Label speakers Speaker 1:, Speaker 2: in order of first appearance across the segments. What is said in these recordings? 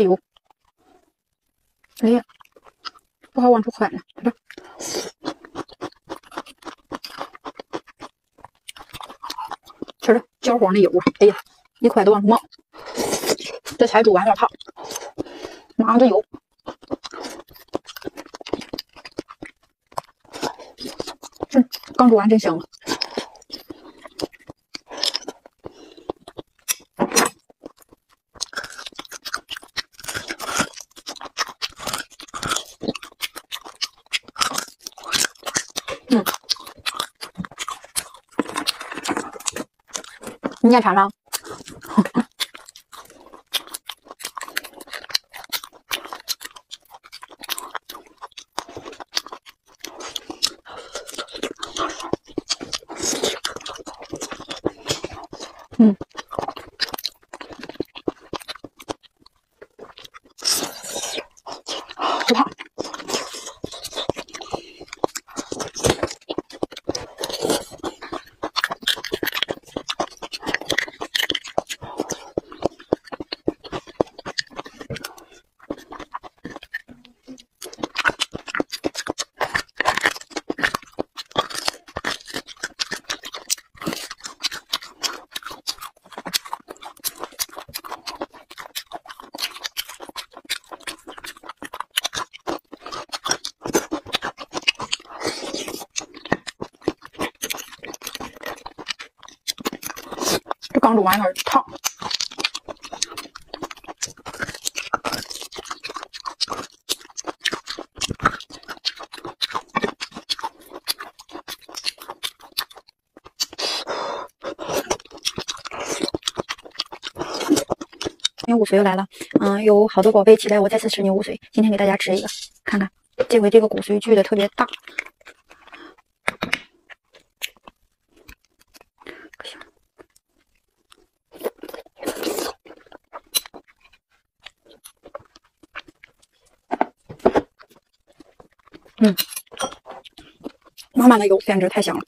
Speaker 1: 这油，哎呀，不好往出蒯了，这吃着焦黄的油啊，哎呀，一块都往出冒。这才煮完有点烫，麻着油，这刚煮完真香啊！你也尝尝。嗯。刚煮完有点烫，牛骨髓又来了，嗯，有好多宝贝期待我再次吃牛骨髓，今天给大家吃一个，看看，这回这个骨髓锯的特别大。嗯，满满的油，简直太香了！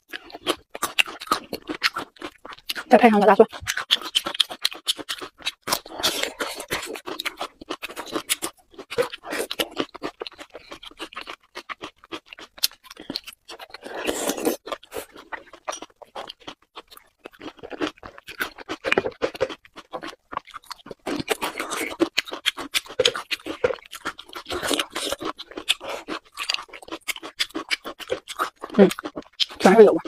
Speaker 1: 再配上个大蒜。嗯，全是油啊！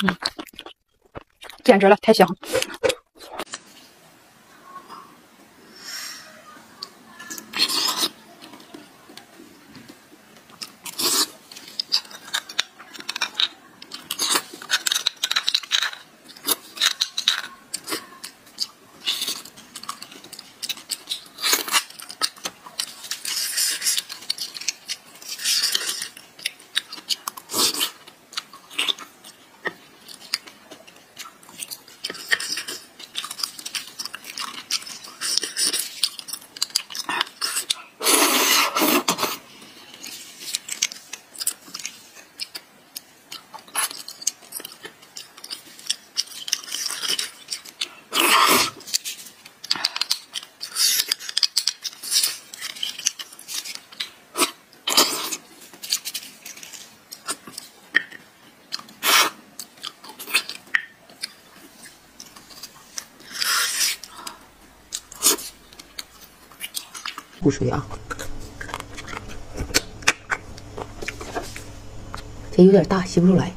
Speaker 1: 嗯，简直了，太香！补水啊。
Speaker 2: 这有点大吸不出来。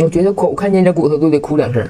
Speaker 2: 我觉得狗看见这骨头都得哭两声。